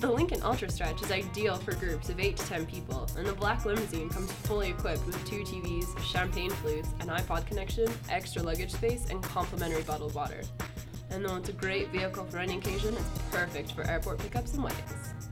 The Lincoln Ultra Stretch is ideal for groups of 8 to 10 people, and the black limousine comes fully equipped with two TVs, champagne flutes, an iPod connection, extra luggage space, and complimentary bottled water. And though it's a great vehicle for any occasion, it's perfect for airport pickups and weddings.